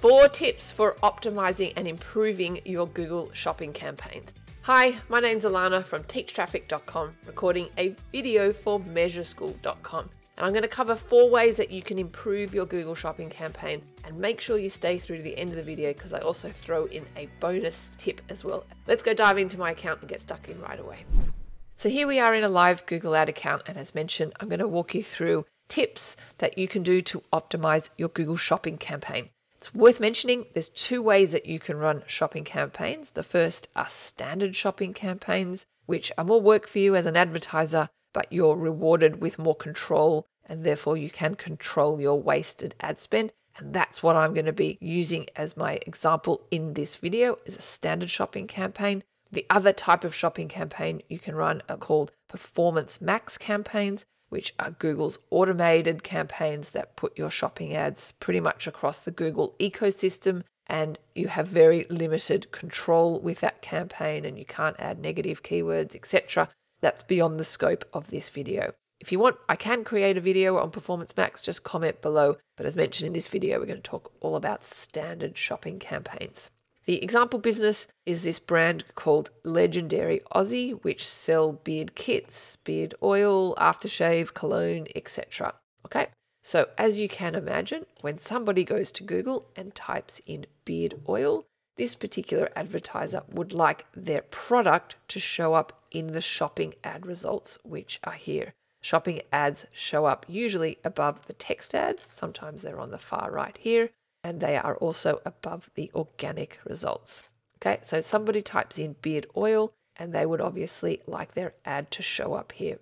Four tips for optimizing and improving your Google shopping campaigns. Hi, my name's Ilana from teachtraffic.com, recording a video for measureschool.com. And I'm going to cover four ways that you can improve your Google shopping campaign and make sure you stay through to the end of the video because I also throw in a bonus tip as well. Let's go dive into my account and get stuck in right away. So here we are in a live Google ad account and as mentioned, I'm going to walk you through tips that you can do to optimize your Google shopping campaign. It's worth mentioning there's two ways that you can run shopping campaigns. The first are standard shopping campaigns, which are more work for you as an advertiser, but you're rewarded with more control and therefore you can control your wasted ad spend. And that's what I'm going to be using as my example in this video is a standard shopping campaign. The other type of shopping campaign you can run are called performance max campaigns, which are Google's automated campaigns that put your shopping ads pretty much across the Google ecosystem. And you have very limited control with that campaign, and you can't add negative keywords, etc. That's beyond the scope of this video. If you want, I can create a video on Performance Max, just comment below. But as mentioned in this video, we're going to talk all about standard shopping campaigns. The example business is this brand called Legendary Aussie, which sell beard kits, beard oil, aftershave, cologne, etc. Okay, so as you can imagine, when somebody goes to Google and types in beard oil, this particular advertiser would like their product to show up in the shopping ad results, which are here. Shopping ads show up usually above the text ads, sometimes they're on the far right here and they are also above the organic results. Okay, so somebody types in beard oil and they would obviously like their ad to show up here.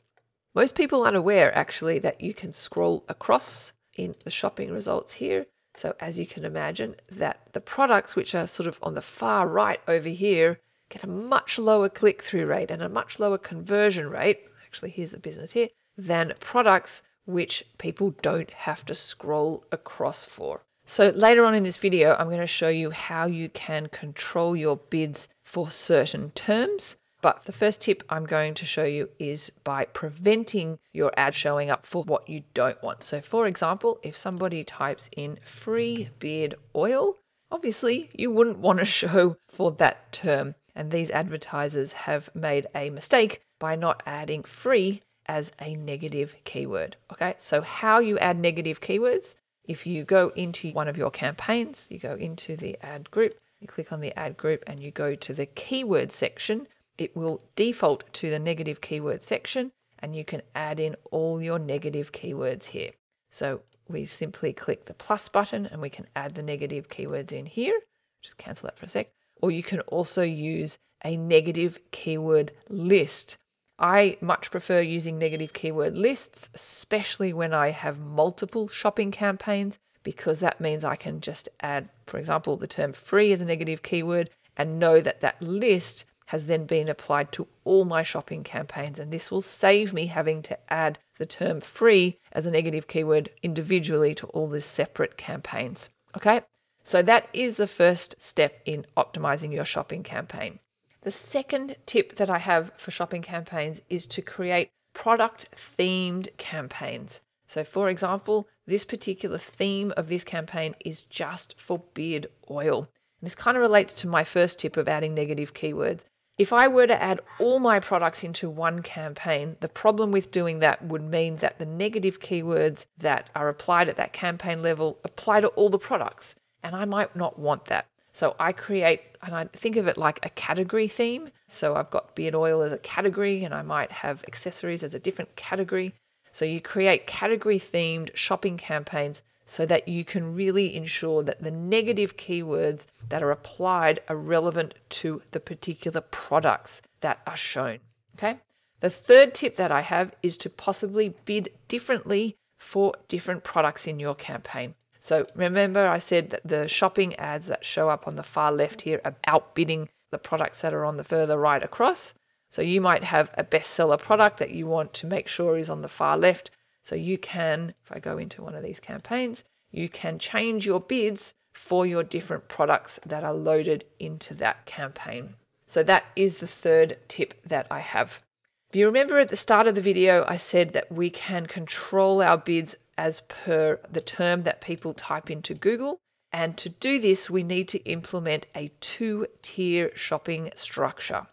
Most people aren't aware actually that you can scroll across in the shopping results here. So as you can imagine that the products which are sort of on the far right over here get a much lower click-through rate and a much lower conversion rate. Actually, here's the business here than products which people don't have to scroll across for. So later on in this video, I'm going to show you how you can control your bids for certain terms. But the first tip I'm going to show you is by preventing your ad showing up for what you don't want. So for example, if somebody types in free beard oil, obviously you wouldn't want to show for that term. And these advertisers have made a mistake by not adding free as a negative keyword. Okay, so how you add negative keywords if you go into one of your campaigns, you go into the ad group, you click on the ad group and you go to the keyword section, it will default to the negative keyword section and you can add in all your negative keywords here. So we simply click the plus button and we can add the negative keywords in here. Just cancel that for a sec. Or you can also use a negative keyword list I much prefer using negative keyword lists, especially when I have multiple shopping campaigns, because that means I can just add, for example, the term free as a negative keyword and know that that list has then been applied to all my shopping campaigns. And this will save me having to add the term free as a negative keyword individually to all the separate campaigns. Okay, so that is the first step in optimizing your shopping campaign. The second tip that I have for shopping campaigns is to create product themed campaigns. So, for example, this particular theme of this campaign is just for beard oil. And this kind of relates to my first tip of adding negative keywords. If I were to add all my products into one campaign, the problem with doing that would mean that the negative keywords that are applied at that campaign level apply to all the products. And I might not want that. So I create, and I think of it like a category theme. So I've got beard oil as a category, and I might have accessories as a different category. So you create category themed shopping campaigns so that you can really ensure that the negative keywords that are applied are relevant to the particular products that are shown. Okay. The third tip that I have is to possibly bid differently for different products in your campaign. So remember I said that the shopping ads that show up on the far left here are outbidding the products that are on the further right across. So you might have a bestseller product that you want to make sure is on the far left. So you can, if I go into one of these campaigns, you can change your bids for your different products that are loaded into that campaign. So that is the third tip that I have. If you remember at the start of the video, I said that we can control our bids as per the term that people type into Google. And to do this, we need to implement a two tier shopping structure.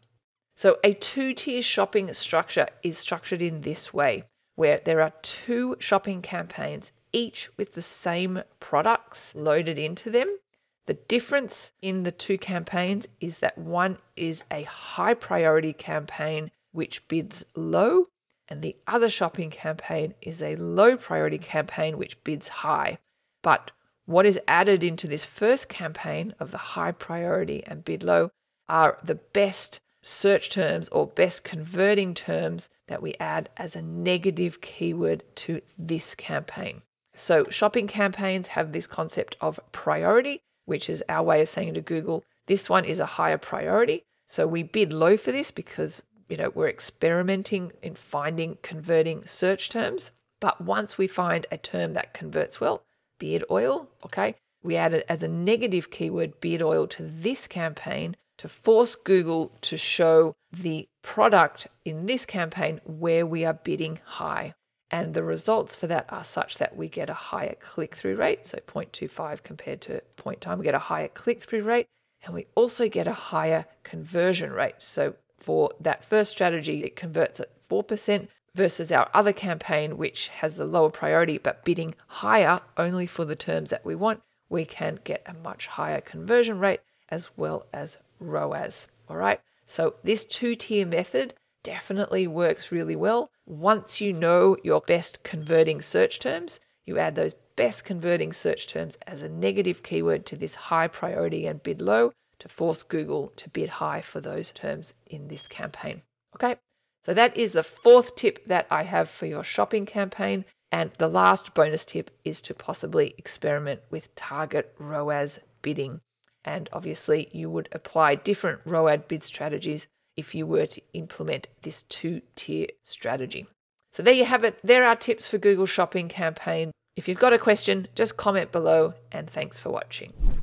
So, a two tier shopping structure is structured in this way where there are two shopping campaigns, each with the same products loaded into them. The difference in the two campaigns is that one is a high priority campaign which bids low, and the other shopping campaign is a low priority campaign which bids high. But what is added into this first campaign of the high priority and bid low are the best search terms or best converting terms that we add as a negative keyword to this campaign. So, shopping campaigns have this concept of priority, which is our way of saying to Google, this one is a higher priority. So, we bid low for this because you know we're experimenting in finding converting search terms. But once we find a term that converts well, beard oil, okay, we add it as a negative keyword, beard oil, to this campaign to force Google to show the product in this campaign where we are bidding high. And the results for that are such that we get a higher click through rate. So 0.25 compared to point time, we get a higher click through rate. And we also get a higher conversion rate. So for that first strategy, it converts at 4% versus our other campaign, which has the lower priority but bidding higher only for the terms that we want. We can get a much higher conversion rate as well as ROAS. All right. So this two tier method definitely works really well. Once you know your best converting search terms, you add those best converting search terms as a negative keyword to this high priority and bid low to force Google to bid high for those terms in this campaign. Okay. So that is the fourth tip that I have for your shopping campaign. And the last bonus tip is to possibly experiment with target ROAS bidding. And obviously, you would apply different ROAS bid strategies if you were to implement this two tier strategy. So, there you have it. There are tips for Google Shopping campaign. If you've got a question, just comment below, and thanks for watching.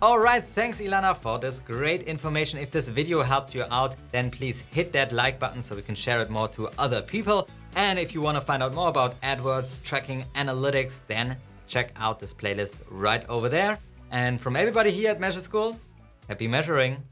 Alright, thanks Ilana for this great information. If this video helped you out, then please hit that like button so we can share it more to other people. And if you want to find out more about AdWords, tracking, analytics, then check out this playlist right over there. And from everybody here at Measure School, happy measuring!